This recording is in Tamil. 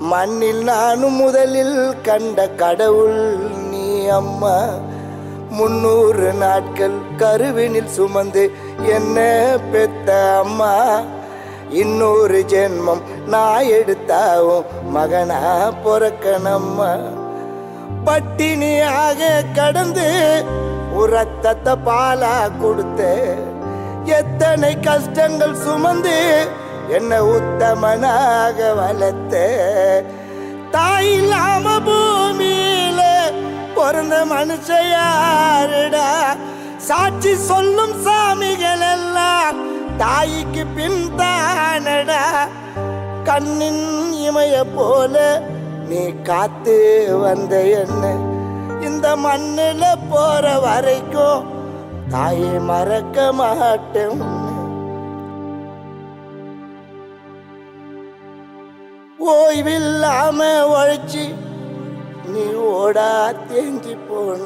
மண்ணில் நானும் முதலில் கண்ட கடவுள் நீ அம்மா. முன்னூறு நாட்கள் கருவினில் சுமந்து என்ன பெத்த அம்மா. இன்னொரு ஜென்மம் நான் எடுத்தாவும் மகனா பொறக்கணம்மா பட்டினியாக கடந்து உரத்தத்தை பாலா கொடுத்து எத்தனை கஷ்டங்கள் சுமந்து என்ன உத்தமனாக வளர்த்த தாய் இல்லாம பூமியில பிறந்த மனுஷ யாருடா? சாட்சி சொல்லும் சாமிகள் எல்லாம் தாய்க்கு பின் தானடா? கண்ணின் இமைய போல நீ காத்து வந்த என்ன? இந்த மண்ணில் போற வரைக்கும் தாயை மறக்க மாட்டேன். ஓய்வில்லாம உழைச்சி நீ ஓடா தேங்கி போன